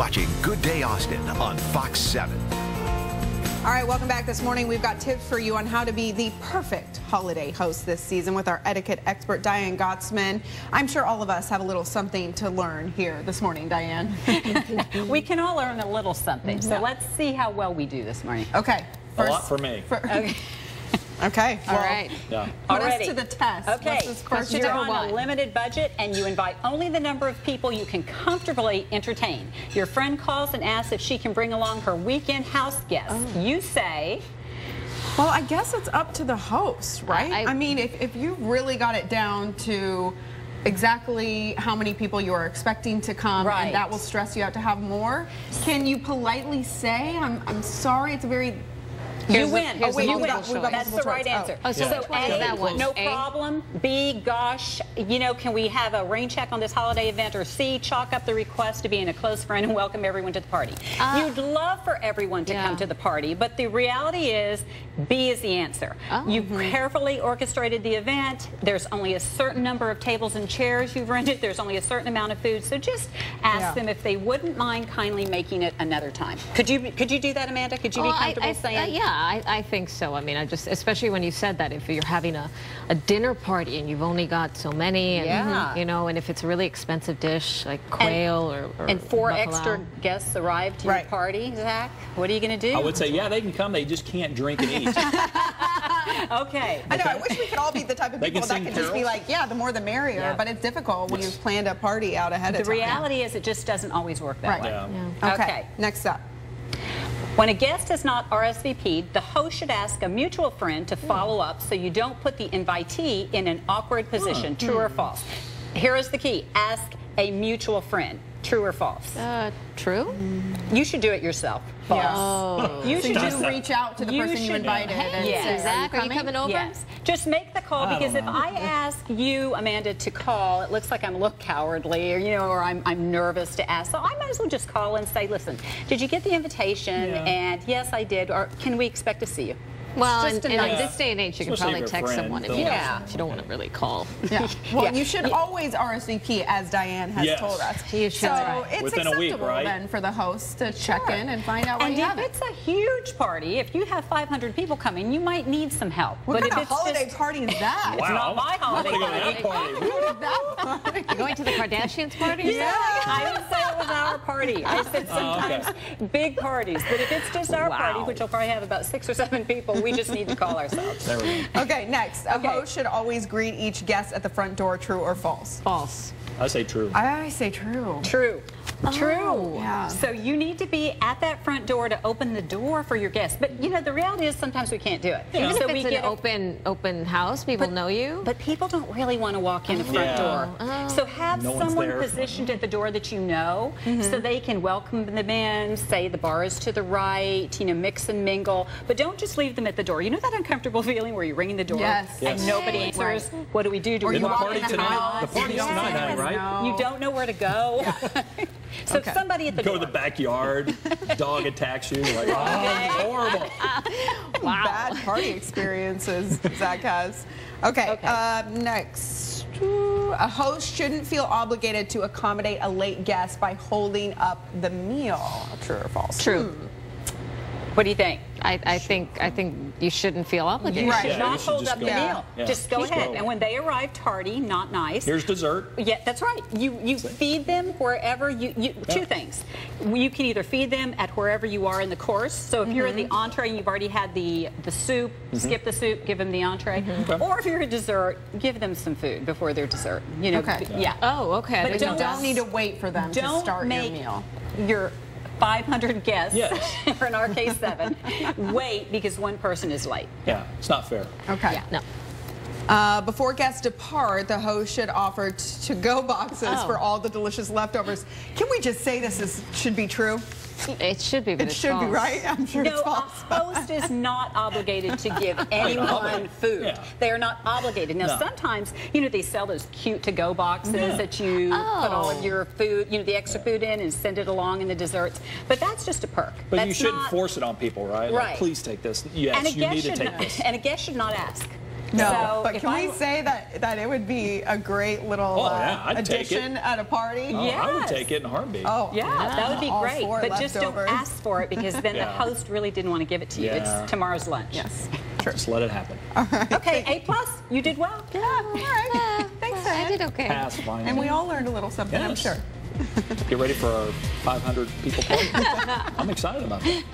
watching Good Day Austin on Fox 7. All right, welcome back this morning. We've got tips for you on how to be the perfect holiday host this season with our etiquette expert, Diane Gottsman. I'm sure all of us have a little something to learn here this morning, Diane. we can all learn a little something. So let's see how well we do this morning. Okay. A lot for me. for- okay. All well, right. Yeah. Put us to the test. Okay, What's this first you're tip? on one. a limited budget and you invite only the number of people you can comfortably entertain. Your friend calls and asks if she can bring along her weekend house guests. Oh. You say, Well, I guess it's up to the host, right? I, I- mean, if, if you really got it down to exactly how many people you are expecting to come Right. and that will stress you out to have more, can you politely say, I'm, I'm sorry, it's a very... you Here's the- win. here's the you win. That's the right answer. Oh. Oh, so which one is A, that one? no A? problem. B, gosh, you know, can we have a rain check on this holiday event? Or C, chalk up the request to being a close friend and welcome everyone to the party. You'd love for everyone to Yeah. come to the party, but the reality is B is the answer. Oh. You've carefully orchestrated the event. There's only a certain number of tables and chairs you've rented. There's only a certain amount of food. So just ask Yeah. them if they wouldn't mind kindly making it another time. Could you could you do that, Amanda? Could you be Well, I- comfortable I, saying? uh, yeah, I, I think so. I mean, I just, especially when you said that, if you're having a, a dinner party and you've only got so many, and, Yeah. you know, and if it's a really expensive dish like quail or, or And four buffalo. extra guests arrive to Right. your party, Zach. What are you going to do? I would say, yeah, they can come. They just can't drink and eat. Okay. I know, I wish we could all be the type of people can that could just be like, yeah, the more the merrier, Yeah. but it's difficult when you've planned a party out ahead The of time. The reality is, it just doesn't always work that Right. way. Yeah. Okay. Okay. next up. When a guest has not RSVP'd, the host should ask a mutual friend to follow up so you don't put the invitee in an awkward position. Hmm. True or false? Here is the key ask a mutual friend. True or false? Uh, true? You should do it yourself. False. Oh. You So should you just reach out to the You person you should- invited and Yes. say, Zach, are you coming? coming over? Yes. Just make the call I because don't if. I ask you, Amanda, to call, it looks like I'm look cowardly or, you know, or I'm, I'm nervous to ask. So I might as well just call and say, listen, did you get the invitation? Yeah. And yes, I did. Or can we expect to see you? Well, It's just and, a and in this day and age, you can probably if you're a text friend, someone if you, Yeah. don't, if you don't want to really call. Yeah. Well, Yeah. you should always RSVP, as Diane has Yes. told us. You should. So Right. it's Within a acceptable week, right? then for the host to check in and find out where And if have it. it's a huge party, if you have 500 people coming, you might need some help. What but kind if of it's holiday just, party is that? Wow. not my holiday I'm gonna go to that party. You're going to the Kardashians party? or Yeah, I didn't say it was our party. I said Oh, okay. sometimes big parties. But if it's just our party, Wow. which will probably have about six or seven people, we just need to call ourselves. There we go. Okay, next. A Okay. host should always greet each guest at the front door, true or false? False. I say true. I say true. True. True. Oh, yeah. So you need to be at that front door to open the door for your guests. But you know, the reality is sometimes we can't do it. Even so if we it's an get a- open open house, people know you. But people don't really want to walk in the front Yeah. door. Oh. So have No someone positioned at the door that you know mm-hmm. so they can welcome them in, say the bar is to the right, you know, mix and mingle. But don't just leave them at the door. You know that uncomfortable feeling where you're ringing the door Yes. and Yes. nobody Right. answers? What do we do? Do Or we In the walk walk party in the tonight. house. The party's Yes. tonight, right? No. You don't know where to go. so Okay. somebody at the Go door. to the backyard. Dog attacks you. Like, oh, this is horrible. Bad party experiences Zach has. Okay, Okay. Uh, next. A host shouldn't feel obligated to accommodate a late guest by holding up the meal. True or false? True. What do you think? I, I think I think you shouldn't feel obligated. Right. Yeah, you should Not should hold just up the meal. Yeah. Just go Just ahead. go. And when they arrive tardy, not nice. Here's dessert. Yeah, that's right. You you feed them wherever you, you two things. You can either feed them at wherever you are in the course. So if you're in the mm-hmm. entree and you've already had the the soup, mm-hmm. skip the soup, give them the entree. Mm-hmm. Or if you're a dessert, give them some food before their dessert. You know, Okay. yeah. Oh, okay. I But didn't You don't need to wait for them to Don't start make your meal. your 500 guests, Yes. or in our case seven, wait because one person is late. Yeah, it's not fair. Okay. Yeah. No. Uh, before guests depart, the host should offer to-go boxes Oh. for all the delicious leftovers. Can we just say this is should be true? It should be, but It it's should be right. I'm sure No, it's a false. host is not obligated to give anyone food. Yeah. They are not obligated. Now, No. sometimes, you know, they sell those cute to-go boxes Yeah. that you put all of Oh. your food, you know, the extra food in and send it along in the desserts. But that's just a perk. But that's you shouldn't not, force it on people, right? Like, Right. please take this. Yes, and you need to take not, this. And a guest should not ask. No, So but can I- we say that that it would be a great little Oh, uh, yeah, I'd take it. addition at a party? Oh, I would take it in a heartbeat. Oh, Yeah, that would be All great. four But just don't ask for it because then the host really didn't want to give it to you. Yeah. It's tomorrow's lunch. Yes. Sure. Just let it happen. Okay, A plus. You did well. Yeah. All right. Thanks, I did okay. Pass, fine. And we all learned a little something, I'm sure. Get ready for our 500 people party. I'm excited about that.